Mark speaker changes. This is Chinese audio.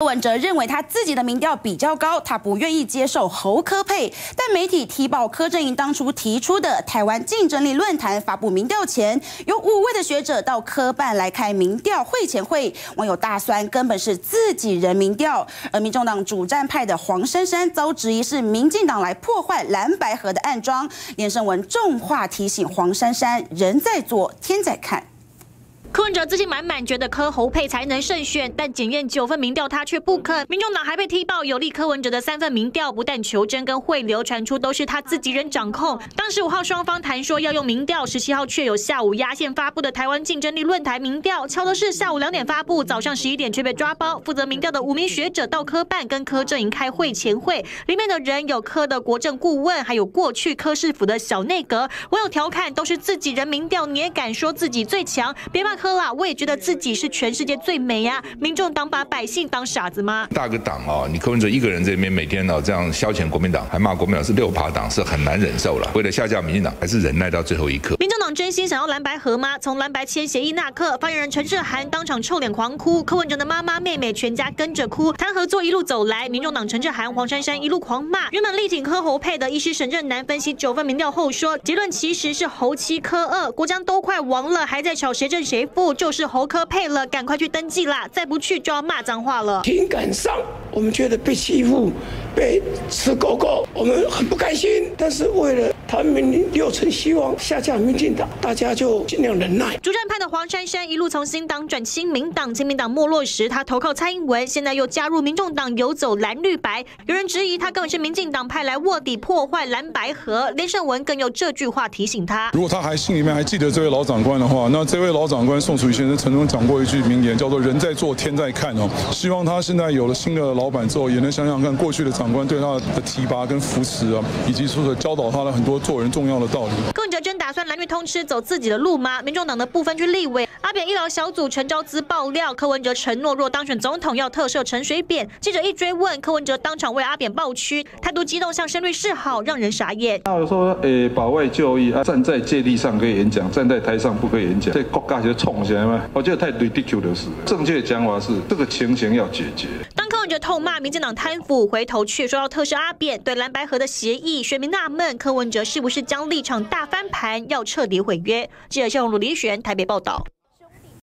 Speaker 1: 柯文哲认为他自己的民调比较高，他不愿意接受侯科配。但媒体提报柯震营当初提出的台湾竞争力论坛发布民调前，有五位的学者到科办来开民调会前会，网友大酸根本是自己人民调。而民众党主战派的黄珊珊遭质疑是民进党来破坏蓝白河的暗桩，连胜文重话提醒黄珊珊：人在做，天在看。
Speaker 2: 柯文哲自信满满，觉得柯侯配才能胜选，但检验九份民调他却不肯。民众党还被踢爆有利柯文哲的三份民调，不但求真跟汇流传出都是他自己人掌控。当时五号双方谈说要用民调，十七号却有下午压线发布的台湾竞争力论坛民调，巧的是下午两点发布，早上十一点却被抓包。负责民调的五名学者到科办跟柯阵营开会前会，里面的人有柯的国政顾问，还有过去柯市府的小内阁。网友调侃都是自己人民调，你也敢说自己最强？别骂。科啦，我也觉得自己是全世界最美呀！民众党把百姓当傻子吗？
Speaker 3: 大个党哦，你柯文哲一个人这边每天哦这样消遣国民党，还骂国民党是六趴党，是很难忍受了。为了下架民进党，还是忍耐到最后一刻。
Speaker 2: 民众真心想要蓝白合吗？从蓝白签协议那刻，发言人陈志涵当场臭脸狂哭，柯文哲的妈妈、妹妹全家跟着哭。谈合作一路走来，民众党陈志涵、黄珊珊一路狂骂。原本力挺柯侯配的医师沈振南分析九份民调后说，结论其实是侯七柯二，国将都快亡了，还在吵谁正谁。负就是侯科配了，赶快去登记啦！再不去就要骂脏话了。
Speaker 4: 情感上，我们觉得被欺负、被吃狗狗，我们很不开心。但是为了他们六成希望下架民进党，大家就尽量忍耐。
Speaker 2: 主战派的黄珊珊一路从新党转亲民党，亲民党没落时，他投靠蔡英文，现在又加入民众党，游走蓝绿白。有人质疑他根本是民进党派来卧底破坏蓝白河。连胜文更有这句话提醒他：
Speaker 5: 如果他还心里面还记得这位老长官的话，那这位老长官宋楚瑜先生曾经讲过一句名言，叫做“人在做，天在看”哦。希望他现在有了新的老板之后，也能想想看过去的长官对他的提拔跟扶持啊，以及说的教导他的很多做人重要的道理。
Speaker 2: 柯文哲真打算蓝绿通吃，走自己的路吗？民众党的部分去立委阿扁医疗小组陈昭资爆料，柯文哲承诺若当选总统要特赦陈水扁。记者一追问，柯文哲当场为阿扁抱屈，态度激动，向声律示好，让人傻眼。
Speaker 6: 那我说，诶，保外就医，站在界地上可以演讲，站在台上不可以演讲，这国家就冲起来吗？我觉得太 ridiculous。正确讲法是，这个情形要解决。
Speaker 2: 着痛骂民进党贪腐，回头却说要特赦阿扁，对蓝白河的协议，选民纳闷，柯文哲是不是将立场大翻盘，要彻底毁约？记者向、鲁李璇台北报道。